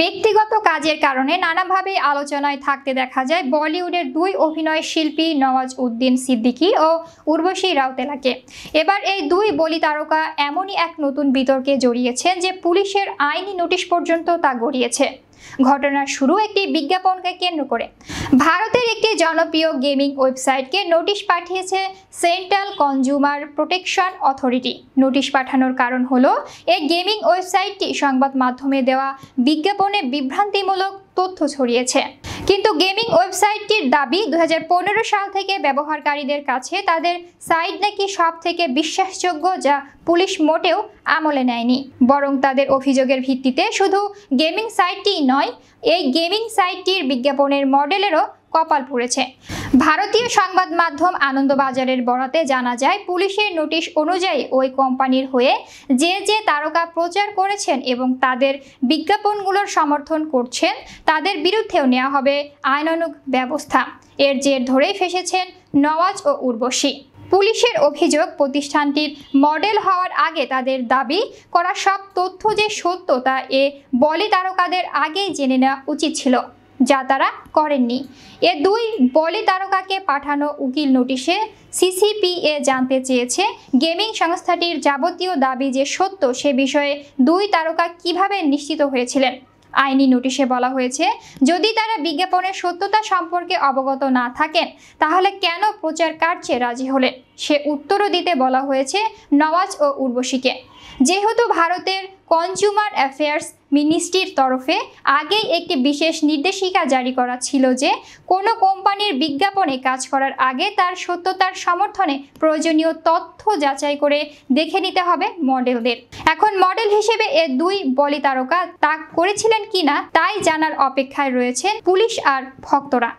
ব্যক্তিগত কাজের কারণে নানাভাবে আলোচনায় থাকতে দেখা যায় বলিউডের দুই অভিনয় শিল্পী নওয়াজ উদ্দিন সিদ্দিকী ও উর্বশী রাউতেলাকে। এবার এই দুই বলি তারকা এমনই এক নতুন বিতর্কে জড়িয়েছেন যে পুলিশের আইনি নোটিশ পর্যন্ত তা গড়িয়েছে। ঘটনার শুরু একটি বিজ্ঞাপনকে কেন্দ্র করে। ভারতের একটি জনপ্রিয় গেমিং ওয়েবসাইটকে নোটিশ পাঠিয়েছে central consumer protection authority. Notice পাঠানোর কারণ হলো, এই গেমিং ওয়েবসাইটটি সংবাদ মাধ্যমে দেওয়া বিজ্ঞাপনে বিভ্রান্তিমূলক তথ্য ছড়িয়েছে। কিন্তু গেমিং ওয়েবসাইটটির দাবি দু হাজার পনেরো সাল থেকে ব্যবহারকারীদের কাছে তাদের সাইট নাকি সব থেকে বিশ্বাসযোগ্য যা পুলিশ মোটেও আমলে নেয়নি। বরং তাদের অভিযোগের ভিত্তিতে শুধু গেমিং সাইটটি নয়, এই গেমিং সাইটটির বিজ্ঞাপনের মডেলেরও কপাল পড়েছে। ভারতীয় সংবাদ মাধ্যম আনন্দবাজারের বরাতে জানা যায়, পুলিশের নোটিশ অনুযায়ী ওই কোম্পানির হয়ে যে যে তারকা প্রচার করেছেন এবং তাদের বিজ্ঞাপনগুলোর সমর্থন করছেন, তাদের বিরুদ্ধেও নেওয়া হবে আইনানুগ ব্যবস্থা। এর জের ধরেই ফেসেছেন নওয়াজ ও উর্বশী। পুলিশের অভিযোগ, প্রতিষ্ঠানটির মডেল হওয়ার আগে তাদের দাবি করা সব তথ্য যে সত্য, তা এ বলি তারকাদের আগেই জেনে নেওয়া উচিত ছিল। যা তারা করেননি। এ দুই বলি তারকাকে পাঠানো উকিল নোটিশে সিসিপিএ জানতে চেয়েছে গেমিং সংস্থাটির যাবতীয় দাবি যে সত্য সে বিষয়ে দুই তারকা কীভাবে নিশ্চিত হয়েছিলেন। আইনি নোটিশে বলা হয়েছে, যদি তারা বিজ্ঞাপনের সত্যতা সম্পর্কে অবগত না থাকেন, তাহলে কেন প্রচার কার্যে রাজি হলেন? সে উত্তরও দিতে বলা হয়েছে নওয়াজ ও উর্বশীকে। যেহেতু ভারতের কনজিউমার অ্যাফেয়ার্স মিনিস্ট্রির তরফে আগেই একটি বিশেষ নির্দেশিকা জারি করা ছিল যে, কোনো কোম্পানির বিজ্ঞাপনে কাজ করার আগে তার সত্যতার সমর্থনে প্রয়োজনীয় তথ্য যাচাই করে দেখে নিতে হবে মডেলদের। এখন মডেল হিসেবে এ দুই বলি তারকা তা করেছিলেন কিনা তাই জানার অপেক্ষায় রয়েছেন পুলিশ আর ভক্তরা।